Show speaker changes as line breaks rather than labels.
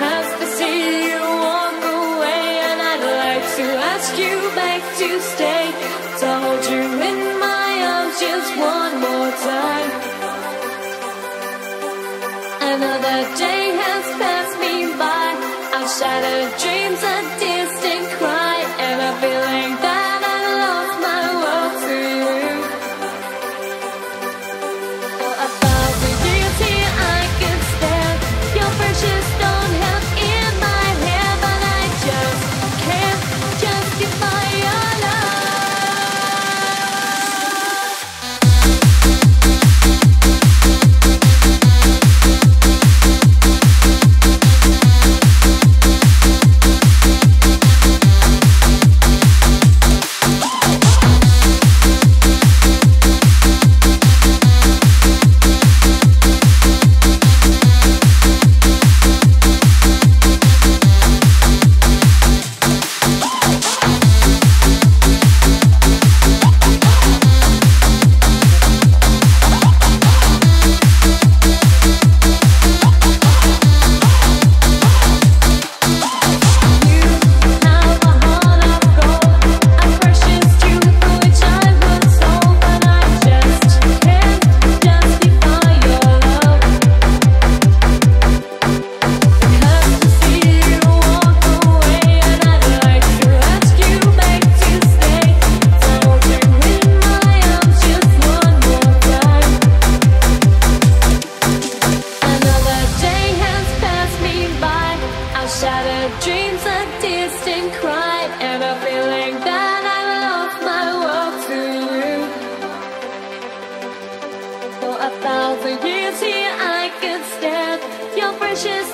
have to see you walk away, and I'd like to ask you back to stay. To hold you in my arms just one more time. Another day has passed me by. I've shattered dreams, a distant cry, and I feel. precious